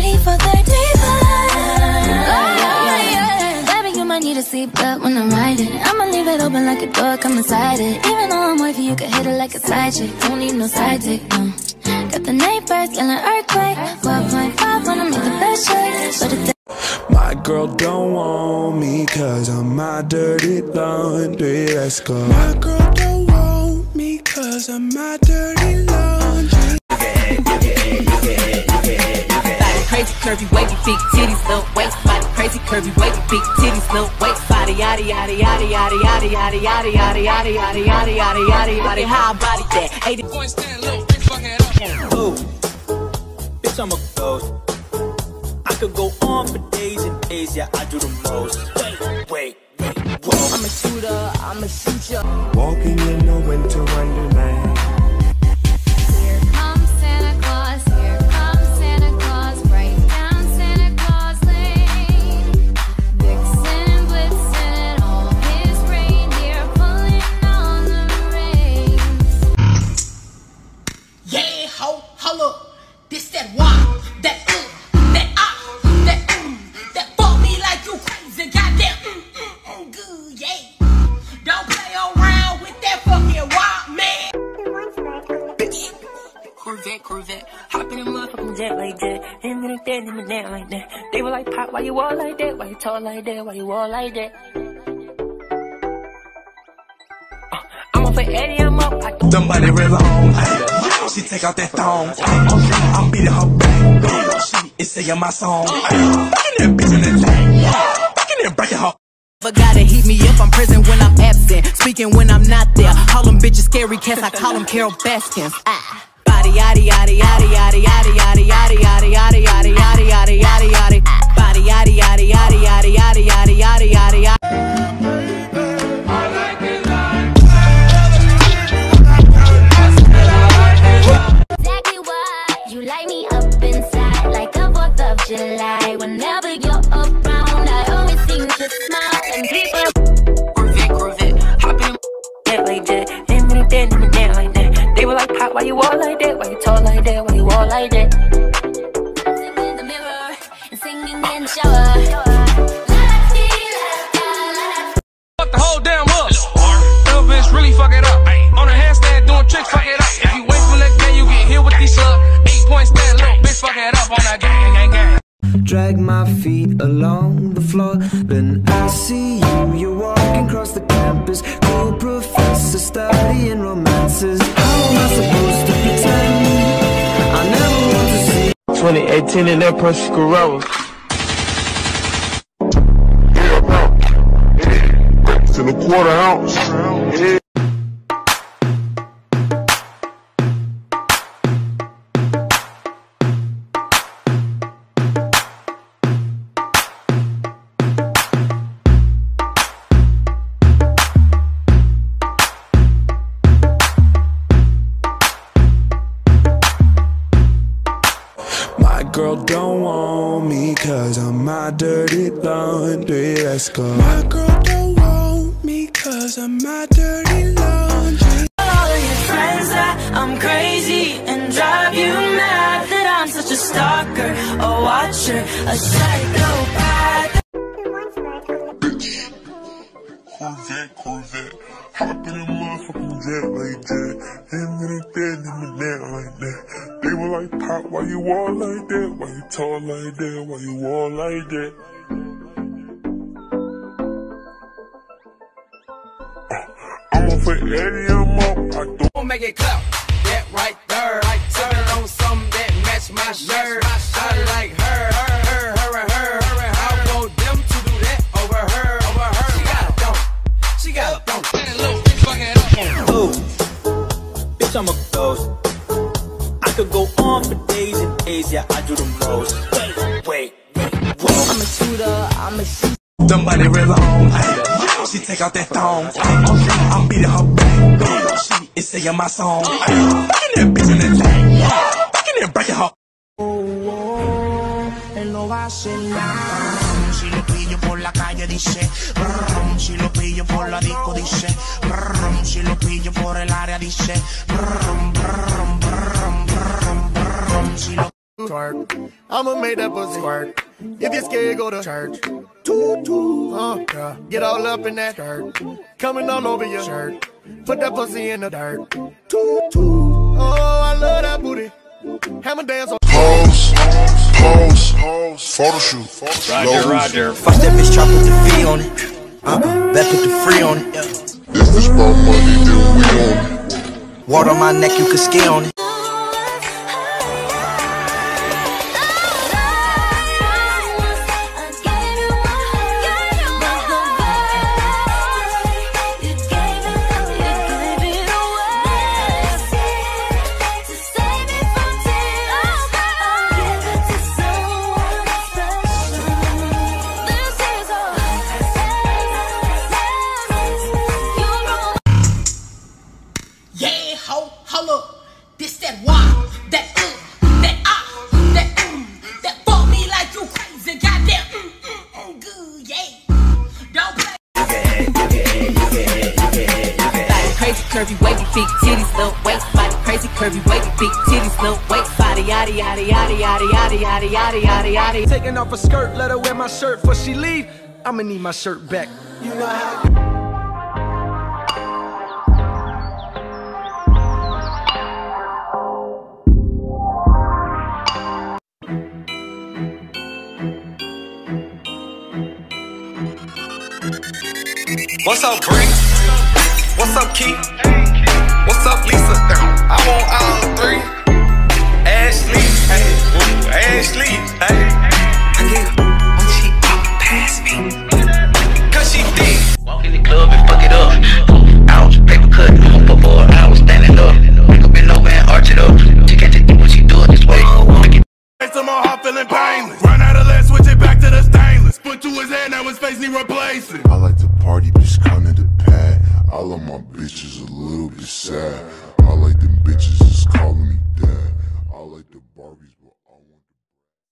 ready for the divine. Oh, yeah. Baby, you might need a seatbelt when I'm riding. I'ma leave it open like a door, come inside it. Even though I'm wifey, you can hit it like a side chick. Don't need no side dick, no. Got the neighbors yelling earthquake. 12.5 wanna make the best choice. But if My girl don't want me cause I'm my dirty laundry. Let's go. My girl don't want me cause I'm my dirty big titties, little waist. Body crazy, curvy, wavy, big titties, little waist. Body yaddy yaddy yaddy yaddy yaddy yaddy yaddy yaddy yaddy yaddy yaddy yaddy yaddy yaddy. How I body that? 80 Ooh, bitch, I'm a ghost. I could go on for days and days, yeah, I do the most. Wait, wait, wait, whoa. I'm a shooter, I'm a shooter. Walking in a winter that. And then that, and that like that. They were like, Pop, why you all like that? Why you tall like that? Why you all like that? Uh, I'm up for Eddie, I'm up. I don't Somebody real long. Ay, She take out that thong. Ay, I'm beating her back. She is singing my song. Ay, Fucking that bitch in the tank. Fucking that breaking her. Never gotta heat me up, I'm present when I'm absent. Speaking when I'm not there. Call them bitches scary cats, I call them Carole Baskins. Ah. Body yaddy yaddy yaddy yaddy yaddy yaddy yaddy yaddy yaddy yaddy yaddy yaddy yaddy yaddy. Body yaddy yaddy yaddy yaddy yaddy yaddy yaddy yaddy yaddy. Light me up inside like a 4th of July. Whenever you're around, I always seem to smile and people. Why you all like that? Why you tall like that? Why you all like that? Dancing in the mirror and singing in the shower. Fuck the whole damn up. Little bitch really fuck it up. On a handstand doing tricks, fuck it up. If you wait from that game, you get hit with these slugs. Eight point stand, little bitch fuck it up on that gang, gang, gang. Drag my feet along the floor. Then I see you, you're walking across the campus. Cool 2018 in that Percy Corolla. Yeah, bro. Yeah. In a quarter ounce. Girl don't want me cause I'm my dirty laundry. Let's go. My girl don't want me cause I'm my dirty laundry. all of your friends that I'm crazy and drive you mad that I'm such a stalker, a watcher, a psychopath. Corvette, Corvette. In motherfucking jet like that. Like that. They were like, Pop, why you all like that? Why you tall like that? Why you all like that? Uh, I'm up for Eddie, I'm up. I don't make it clap. That right there. Like sipping on something that match my shirt. I like could go on for days and days, yeah, I do the most. Wait, wait, wait, whoa. I'm a shooter, I'm a shooter. Somebody real long. Ay, She take out that thong. Ay, I'm beating her back. She is singing my song. Ay, Fucking that bitch in the tank. Fucking that breaking her. él no va a hacer nada. Si lo pillo por la calle dice, brum, si lo pillo por la disco dice, brum, si lo pillo por el área dice, brum, brum, brum, brum, brum, Twerk. I'ma make that pussy work. If you're scared, go to church. Toot toot. Uh, yeah. Get all up in that skirt. Coming all over your shirt. Put that pussy in the dirt. Toot toot. Oh, I love that booty. Hammer dance on. Pose, pose, pose, photo shoot. Roger, Roger. Fuck that bitch, try put the fee on it. Uh-uh, bet put the free on it. Yeah. If it's about money, then we on it. Water on my neck, you can ski on it. Ho, holla. This that why, that uh, that ah, that mm, that fuck me like you crazy. Goddamn, mm, mm, mm, good, yeah. Don't play. Body crazy, curvy, wavy, big titties, little waist. Body crazy, curvy, wavy, big titties, little waist. Body yada yada yada yada yada yada yada yada yada. Taking off a skirt, let her wear my shirt before she leave. I'ma need my shirt back. You know how. What's up, Bree? What's up, Keith? What's up, Lisa? I want all three. Ashley, hey, Ashley, hey. I get bitches a little bit sad.